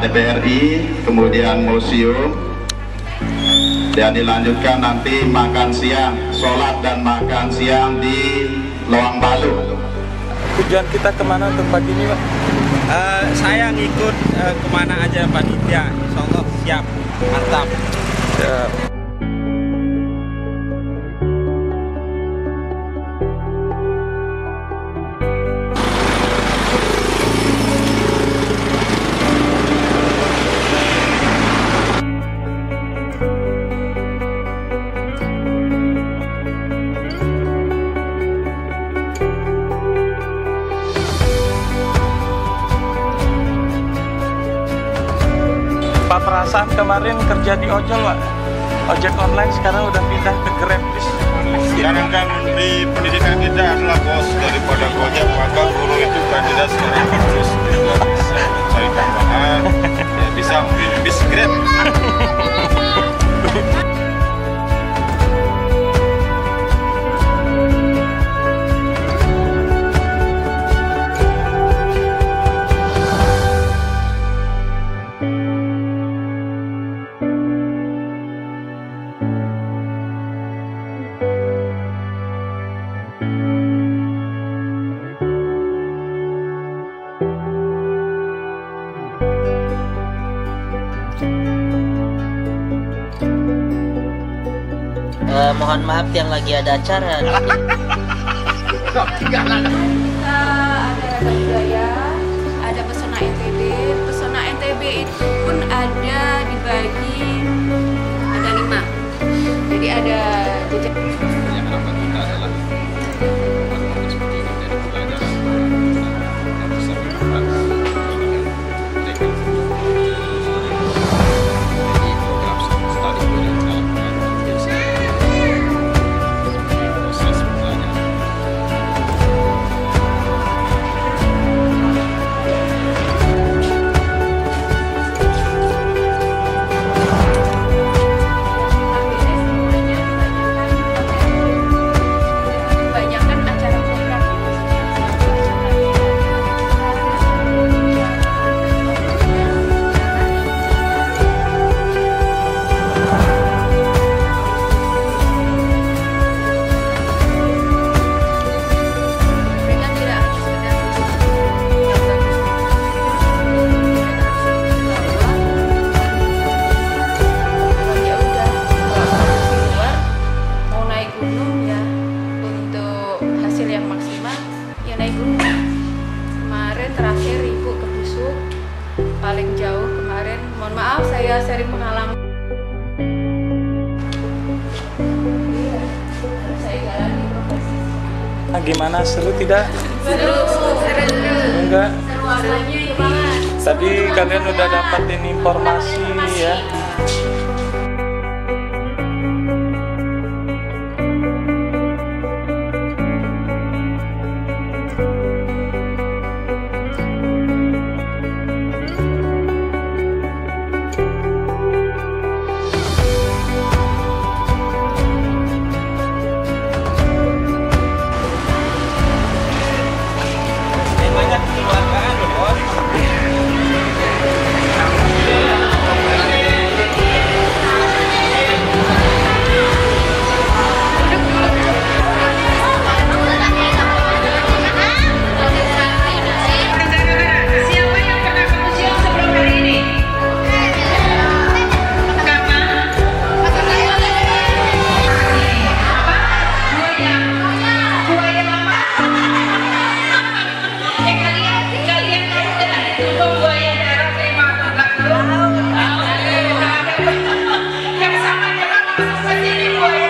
TPRI, kemudian museum, dan dilanjutkan nanti makan siang, sholat dan makan siang di Loang Balu. Tujuan kita ke mana untuk pagi ini Pak? Uh, saya ngikut uh, ke mana aja panitia, insya Allah siap, mantap. Siap. Pak perasaan kemarin kerja di ojol Pak? Ojek online sekarang udah pindah ke Grab Sekarang kan di pendidikan kita Eh, mohon maaf yang lagi ada acara. Mohon maaf saya sering profesi nah, gimana? Seru tidak? seru seru. Enggak. Seru ini tadi kalian udah dapatin informasi ya Brasil e Goiás.